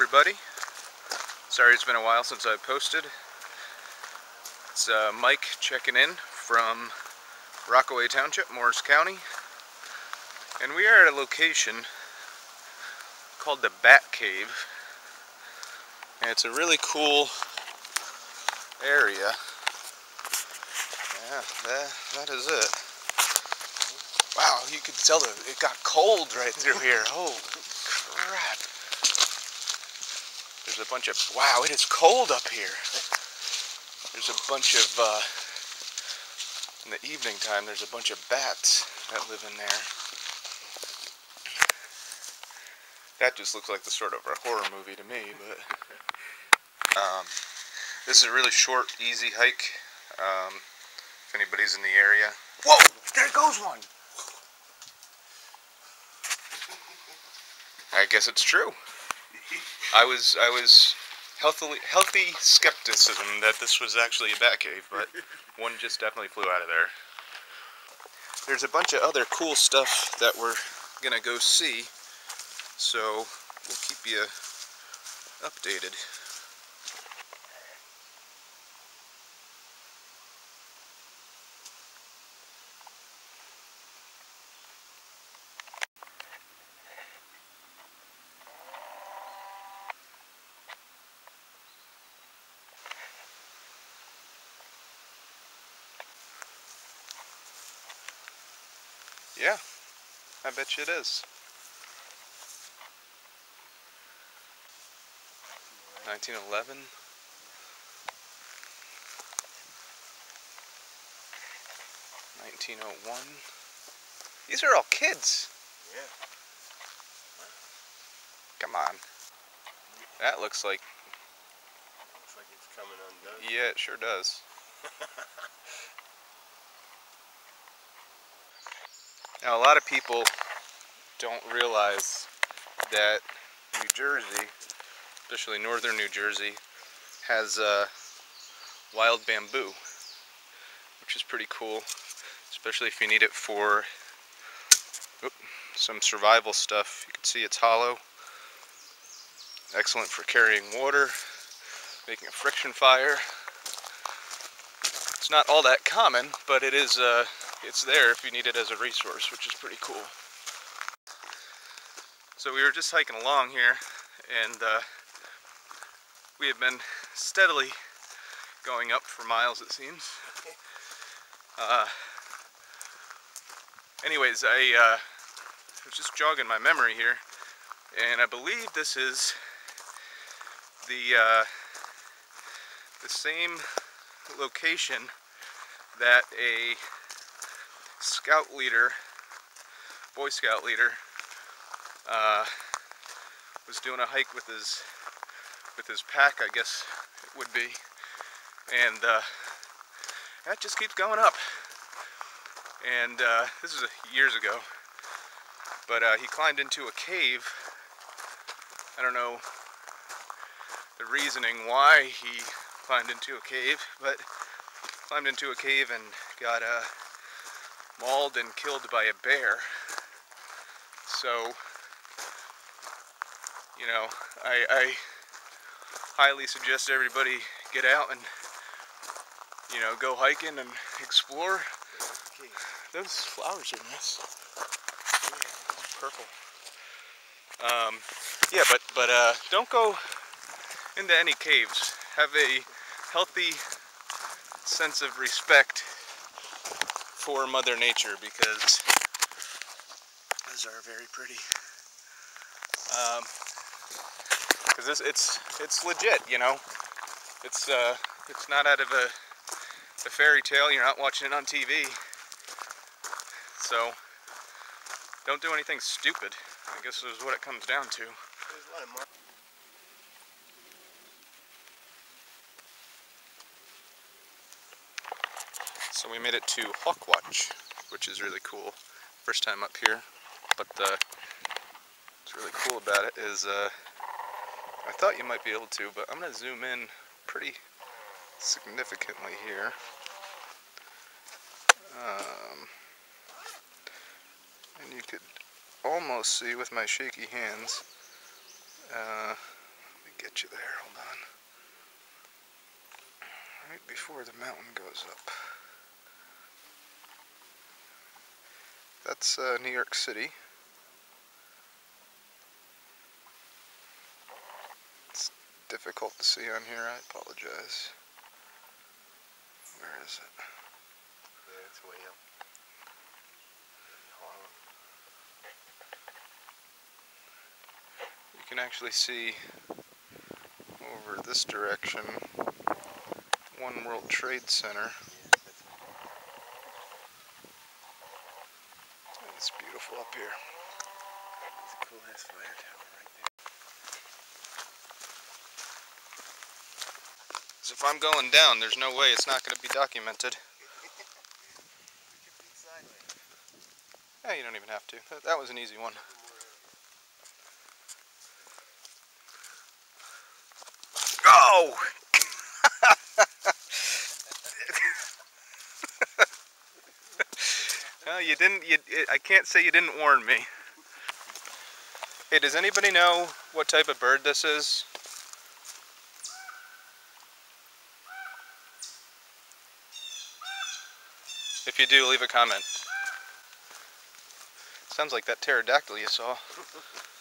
everybody. Sorry it's been a while since I posted. It's uh, Mike checking in from Rockaway Township, Morris County. And we are at a location called the Bat Cave. And it's a really cool area. Yeah, that, that is it. Wow, you could tell that it got cold right through here. Holy crap. There's a bunch of, wow, it is cold up here. There's a bunch of, uh, in the evening time, there's a bunch of bats that live in there. That just looks like the sort of a horror movie to me, but um, this is a really short, easy hike. Um, if anybody's in the area. Whoa! There goes one! I guess it's true. I was I was healthily healthy skepticism that this was actually a bat cave, but one just definitely flew out of there. There's a bunch of other cool stuff that we're gonna go see, so we'll keep you updated. Yeah, I bet you it is. 1911. Nineteen oh one. These are all kids. Yeah. Come on. That looks like Looks like it's coming undone. yeah, it sure does. Now, a lot of people don't realize that New Jersey, especially northern New Jersey, has uh, wild bamboo, which is pretty cool, especially if you need it for some survival stuff. You can see it's hollow, excellent for carrying water, making a friction fire. It's not all that common, but it is uh, it's there if you need it as a resource, which is pretty cool. So we were just hiking along here, and uh, we have been steadily going up for miles, it seems. Uh, anyways, I uh, was just jogging my memory here, and I believe this is the uh, the same location that a scout leader, Boy Scout leader, uh, was doing a hike with his with his pack, I guess it would be, and uh, that just keeps going up. And uh, this is years ago, but uh, he climbed into a cave. I don't know the reasoning why he climbed into a cave, but climbed into a cave and got uh, mauled and killed by a bear. So, you know, I, I highly suggest everybody get out and, you know, go hiking and explore. Those flowers are nice. Purple. Um, yeah, but but uh, don't go into any caves. Have a healthy sense of respect for Mother Nature because those are very pretty. Because this it's it's legit, you know. It's uh it's not out of a, a fairy tale. You're not watching it on TV. So don't do anything stupid. I guess is what it comes down to. There's a lot of mar- So we made it to Hawk Watch, which is really cool. First time up here, but uh, what's really cool about it is uh, I thought you might be able to, but I'm going to zoom in pretty significantly here. Um, and you could almost see with my shaky hands. Uh, let me get you there. Hold on. Right before the mountain goes up. That's uh, New York City. It's difficult to see on here. I apologize. Where is it? Yeah, it's way up. You can actually see over this direction One World Trade Center. Yes, that's It's beautiful up here. it's a cool ass fire tower right there. So if I'm going down, there's no way it's not going to be documented. Put your feet sideways. Yeah, you don't even have to. That, that was an easy one. Go! well, you didn't. You, I can't say you didn't warn me. Hey, does anybody know what type of bird this is? If you do, leave a comment. Sounds like that pterodactyl you saw.